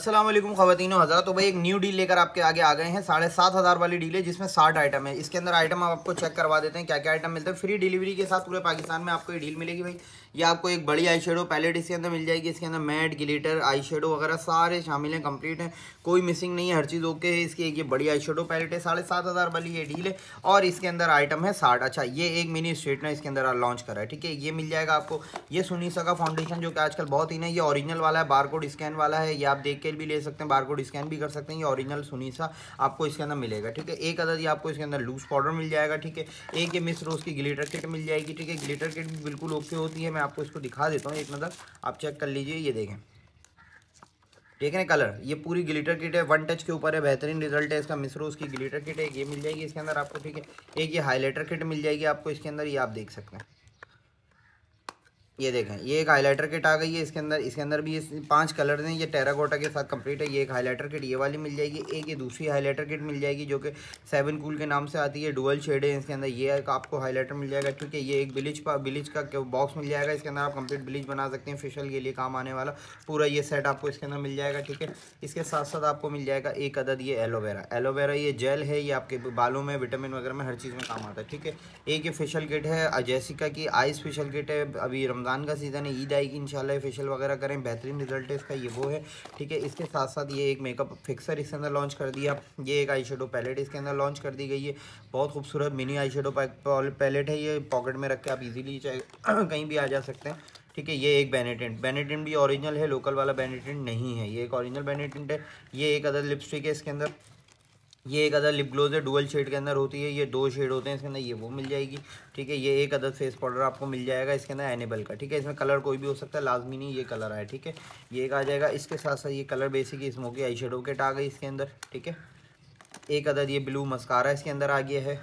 असलम खवतिन। हज़रा तो भाई एक न्यू डील लेकर आपके आगे आ गए हैं। साढ़े सात हज़ार वाली डील है, जिसमें साठ आइटम है। इसके अंदर आइटम आप आपको चेक करवा देते हैं क्या क्या आइटम मिलते हैं। फ्री डिलीवरी के साथ पूरे पाकिस्तान में आपको ये डील मिलेगी भाई। ये आपको एक बड़ी आई शेडो पैलेट इसके अंदर मिल जाएगी, इसके अंदर मैट ग्लिटर आई शेडो वगैरह सारे शामिल हैं कंप्लीट हैं। कोई मिसिंग नहीं है, हर चीज़ ओके है। इसकी एक ये बड़ी आई शेडो पैलेट है, साढ़े सात हज़ार वाली ये डील है। और इसके अंदर आइटम है साठ। अच्छा ये एक मिनी स्ट्रेटनर इसके अंदर लॉन्च करा है, ठीक है? ये मिल जाएगा आपको। ये सुनीसा का फाउंडेशन जो कि आजकल बहुत ही नहीं, ये ऑरिजिनल वाला है बारकोड स्कैन वाला है। ये आप देख के भी ले सकते हैं बारकोड स्कैन भी कर सकते हैं। ये ओरिजिनल सुनीसा आपको इसके अंदर मिलेगा, ठीक है? एक अदर ये आपको इसके अंदर लूज पाउडर मिल जाएगा, ठीक है? एक ये मिस रोज की ग्लिटर किट मिल जाएगी, ठीक है? ग्लिटर किट भी बिल्कुल ओके होती है। मैं आपको इसको दिखा देता हूँ, एक नज़र। आप चेक कर लीजिए, ये देखें। ठीक है ना कलर ये पूरी ग्लिटर किट है वन टच के ऊपर है, बेहतरीन रिज़ल्ट है इसका। मिसरो उसकी ग्लिटर किट है ये मिल जाएगी इसके अंदर आपको, ठीक है। एक ये हाईलाइटर किट मिल जाएगी आपको इसके अंदर, ये आप देख सकते हैं। ये देखें, ये एक हाईलाइटर किट आ गई है, इसके अंदर इसके अंदर भी ये पाँच कलर हैं, ये टेराकोटा के साथ कंप्लीट है, ये एक हाईलाइटर किट ये वाली मिल जाएगी, एक ये दूसरी हाईलाइटर किट मिल जाएगी जो कि सेवन कूल के नाम से आती है डुअल शेड है इसके अंदर, ये एक आपको हाईलाइटर मिल जाएगा, ठीक है, ये एक ब्लीच ब्लीच का बॉक्स मिल जाएगा, इसके अंदर आप कंप्लीट ब्लीच बना सकते हैं फेशियल के लिए काम आने वाला, पूरा ये सेट आपको इसके अंदर मिल जाएगा, ठीक है, इसके साथ साथ आपको मिल जाएगा एक अदद ये एलोवेरा एलोवेरा ये जेल है, ये आपके बालों में विटामिन वगैरह में हर चीज़ में काम आता है, ठीक है, एक ये फेशियल किट है अजैसिका की आइस फेशियल किट है, अभी रमज़ान का सीज़न है, ईद आएगी, इंशाल्लाह फेशियल वगैरह करें, बेहतरीन रिज़ल्ट है इसका, ये वो है। ठीक है, इसके साथ साथ ये एक मेकअप फिक्सर इसके अंदर लॉन्च कर दिया। ये एक आई पैलेट इसके अंदर लॉन्च कर दी गई है। बहुत खूबसूरत मिनी आई पैलेट है ये पॉकेट में रख के आप इजीली कहीं भी आ जा सकते हैं। ठीक है, ये एक बेनेटेंट बेनेटेंट भी ओरिजिनल है लोकल वाला बेनेटेंट नहीं है। ये एक ओरिजिनल बेनेटेंट है। ये एक अदर लिपस्टिक है इसके अंदर। ये एक अदर लिप ग्लोज है डुअल शेड के अंदर होती है, ये दो शेड होते हैं, इसके अंदर ये वो मिल जाएगी, ठीक है? ये एक अदर फेस पाउडर आपको मिल जाएगा, इसके अंदर एनेबल का, ठीक है? इसमें कलर कोई भी हो सकता है, लाजमी नहीं ये कलर आए ठीक है? ये एक आ जाएगा, इसके साथ साथ ये colour basic smoky eye shadow kit आ गई इसके अंदर, ठीक है? एक अदर ये ब्लू मस्कारा इसके अंदर आ गया है,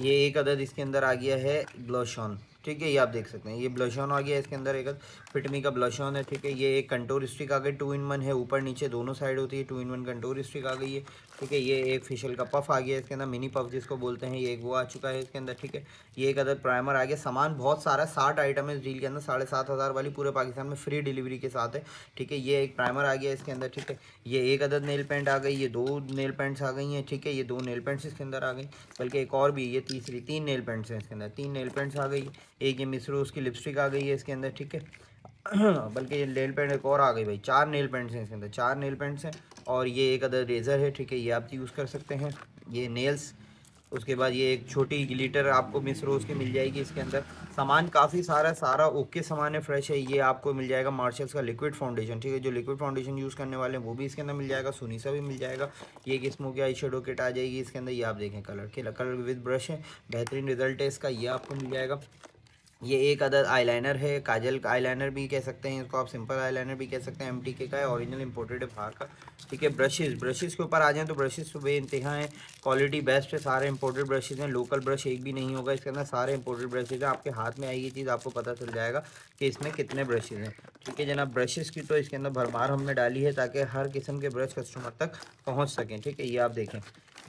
ये एक अदद इसके अंदर आ गया है ग्लोशॉन ठीक है? ये आप देख सकते हैं, ये ब्लश ऑन आ गया इसके अंदर, एक फिटमी का ब्लश ऑन है, ठीक है? ये एक कंटोर स्टिक आ गई टू इन वन है, ऊपर नीचे दोनों साइड होती है two in one contour stick आ गई है ठीक है, ये एक फेशियल का पफ आ गया इसके अंदर मिनी पफ जिसको बोलते हैं, ये एक वो आ चुका है इसके अंदर, ठीक है। ये एक अदर प्राइमर आ गया, सामान बहुत सारा साठ आइटम है इस डील के अंदर, साढ़े सात हज़ार वाली पूरे पाकिस्तान में फ्री डिलीवरी के साथ है, ठीक है। ये एक प्राइमर आ गया इसके अंदर, ठीक है। ये एक अदर नेल पेंट आ गई, ये दो नेल पेंट्स आ गई हैं, ठीक है। ये दो नेल पेंट्स इसके अंदर आ गई, बल्कि एक और भी ये तीसरी, तीन नेल पेंट्स हैं इसके अंदर, तीन नेल पेंट्स आ गई। एक ये मिसरो उसकी लिपस्टिक आ गई है इसके अंदर, ठीक है। बल्कि ये नेल पेंट एक और आ गई भाई। चार नेल पेंट्स हैं इसके अंदर, चार नेल पेंट्स हैं और ये एक अदर रेज़र है, ठीक है, ये आप यूज़ कर सकते हैं। ये नेल्स उसके बाद ये एक छोटी ग्लीटर आपको मिस रोज की मिल जाएगी इसके अंदर। सामान काफ़ी सारा सारा ओके सामान है फ्रेश है, ये आपको मिल जाएगा मार्शल्स का लिक्विड फाउंडेशन ठीक है, जो लिक्विड फाउंडेशन यूज़ करने वाले हैं, वो भी इसके अंदर मिल जाएगा सुनीसा भी मिल जाएगा। ये एक स्मोकी आई शेडो किट आ जाएगी इसके अंदर, ये आप देखें कलर के कलर विद ब्रश है, बेहतरीन रिज़ल्ट है इसका, ये आपको मिल जाएगा। ये एक अदर आईलाइनर है, काजल का आईलाइनर भी कह सकते हैं इसको, आप सिंपल आईलाइनर भी कह सकते हैं एम के है ओरिजिनल इंपोर्टेड है बाहर का। ठीक है ब्रशेज़ ब्रशेज़ के ऊपर आ जाएँ तो ब्रशेज़ तो बे इंतहा हैं क्वालिटी बेस्ट है, सारे इंपोर्टेड ब्रशेज़ हैं लोकल ब्रश एक भी नहीं होगा, इसके अंदर सारे इंपोर्टेड ब्रशेज़ हैं, आपके हाथ में आएगी चीज़ आपको पता चल जाएगा कि इसमें कितने ब्रशेज़ हैं। ठीक है जनाब ब्रशेज़ की तो इसके अंदर भरमार हमने डाली है ताकि हर किस्म के ब्रश कस्टमर तक पहुँच सकें। ठीक है, ये आप देखें,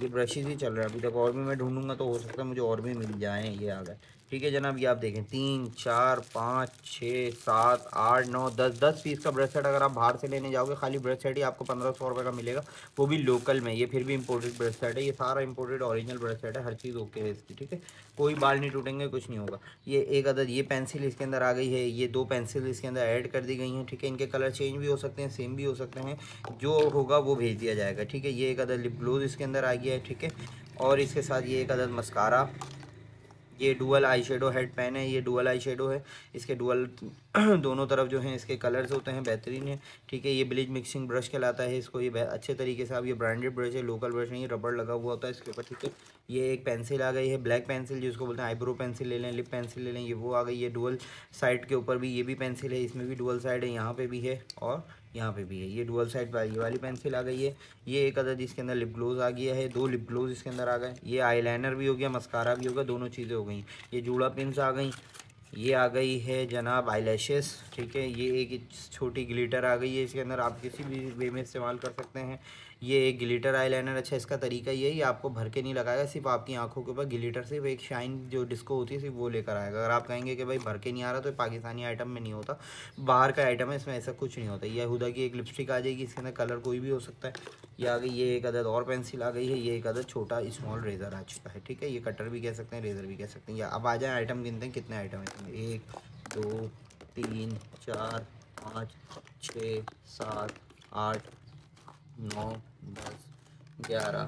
ये ब्रशेज़ ही चल रहा है, अभी तक और भी मैं ढूंढूँगा तो हो सकता है मुझे और भी मिल जाएँ, ये आ गए। ठीक है जनाब, ये आप देखें, तीन, चार, पाँच, छः, सात, आठ, नौ, दस दस पीस का ब्रश सेट अगर आप बाहर से लेने जाओगे, खाली ब्रश सेट ही आपको पंद्रह सौ रुपये का मिलेगा। वो भी लोकल में, ये फिर भी इंपोर्टेड ब्रश सेट है, ये सारा इंपोर्टेड ओरिजिनल ब्रश सेट है, हर चीज़ ओके है इसकी, ठीक है? कोई बाल नहीं टूटेंगे, कुछ नहीं होगा। ये एक अदद, ये पेंसिल इसके अंदर आ गई है, ये दो पेंसिल इसके अंदर ऐड कर दी गई हैं, ठीक है? इनके कलर चेंज भी हो सकते हैं सेम भी हो सकते हैं, जो होगा वो भेज दिया जाएगा, ठीक है? ये एक अदद लिप ग्लोज इसके अंदर आ गया है, ठीक है? और इसके साथ ये एक अदद मस्कारा ये dual eye shadow head pen है, ये डुअल आई शेडो है। इसके डुअल दोनों तरफ़ जो हैं, इसके कलर्स होते हैं, बेहतरीन है। ठीक है, ये ब्लीच मिक्सिंग ब्रश कहलाता है इसको। ये अच्छे तरीके से आप, ये ब्रांडेड ब्रश है लोकल ब्रश नहीं रबड़ लगा हुआ होता है इसके ऊपर। ठीक है, ये एक पेंसिल आ गई है ब्लैक पेंसिल जिसको बोलते हैं आईब्रो पेंसिल ले लें लिप पेंसिल ले लें, ये वो आ गई है डुअल साइड के ऊपर भी, ये भी पेंसिल है, इसमें भी डुअल साइड है, यहाँ पर भी है, और यहाँ पे भी है। ये डुअल साइड पर ये वाली पेंसिल आ गई है। ये एक अदर इसके अंदर लिप ग्लोज आ गया है, दो लिप ग्लोज इसके अंदर आ गए ये आईलाइनर भी हो गया मस्कारा भी हो गया, दोनों चीज़ें हो गई। ये जूड़ा पिंस आ गई, ये आ गई है जनाब आई ठीक है। ये एक छोटी ग्लिटर आ गई है, इसके अंदर आप किसी भी वे में इस्तेमाल कर सकते हैं। ये एक ग्लिटर आईलाइनर अच्छा इसका तरीका ये है आपको भर के नहीं लगाएगा, सिर्फ़ आपकी आँखों के ऊपर ग्लिटर सिर्फ़ एक शाइन जो डिस्को होती है, सिर्फ़ वो लेकर आएगा। अगर आप कहेंगे कि भाई भर के नहीं आ रहा तो पाकिस्तानी आइटम में नहीं होता, बाहर का आइटम है, इसमें ऐसा कुछ नहीं होता। यह हुदा की एक लिपस्टिक आ जाएगी, इसके अंदर कलर कोई भी हो सकता है। ये आ गई, ये एक अदद और पेंसिल आ गई है, ये एक अदद छोटा स्मॉल रेज़र आ चुका है, ठीक है? ये कटर भी कह सकते हैं रेज़र भी कह सकते हैं। या अब आ जाए आइटम गिनते हैं, कितने आइटम है? एक, दो, तीन, चार, पाँच, छः, सात, आठ नौ, दस, ग्यारह,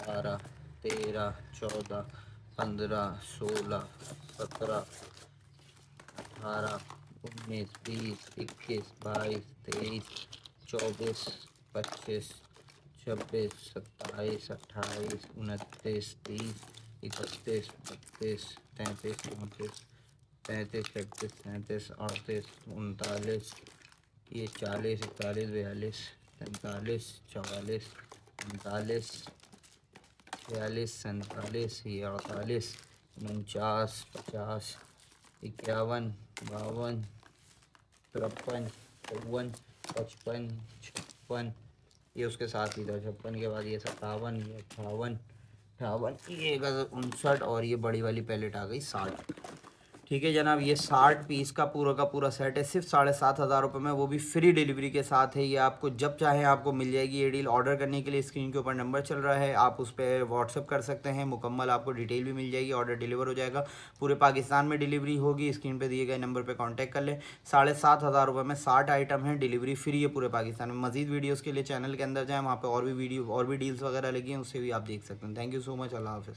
बारह, तेरह, चौदह, पंद्रह, सोलह, सत्रह, अठारह, उन्नीस, बीस, इक्कीस, बाईस, तेईस, चौबीस, पच्चीस, छब्बीस, सत्ताईस, अट्ठाईस, उनतीस, तीस, इकतीस, बत्तीस, तैंतीस, चौंतीस, पैंतीस, छत्तीस, सैंतीस, अड़तीस, उनतालीस, ये चालीस, इकतालीस, बयालीस तैंतालीस चवालीस पैंतालीस छियालीस, सैंतालीस ये अड़तालीस, उनचास, पचास, इक्यावन, बावन, तिरपन, चौवन, पचपन, छप्पन, ये उसके साथ ही था। छप्पन के बाद ये सत्तावन, ये अट्ठावन अट्ठावन, ये उनसठ और ये बड़ी वाली पैलेट आ गई साठ। ठीक है जनाब, ये साठ पीस का पूरा का पूरा सेट है। सिर्फ़ साढ़े सात हज़ार रुपये में वो भी फ्री डिलीवरी के साथ है। ये आपको जब चाहे आपको मिल जाएगी ये डील ऑर्डर करने के लिए स्क्रीन के ऊपर नंबर चल रहा है। आप उस पर व्हाट्सअप कर सकते हैं। मुकम्मल आपको डिटेल भी मिल जाएगी। ऑर्डर डिलीवर हो जाएगा। पूरे पाकिस्तान में डिलीवरी होगी। स्क्रीन पर दिए गए नंबर पर कॉन्टैक्ट कर लें। साढ़े सात हज़ार रुपये में साठ आइटम है। डिलीवरी फ्री है पूरे पाकिस्तान में। मजीद वीडियोज़ के लिए चैनल के अंदर जाएँ। वहाँ पर और भी वीडियो और भी डील्स वगैरह लगी हैं। उससे भी आप देख सकते हैं। Thank you so much Allah half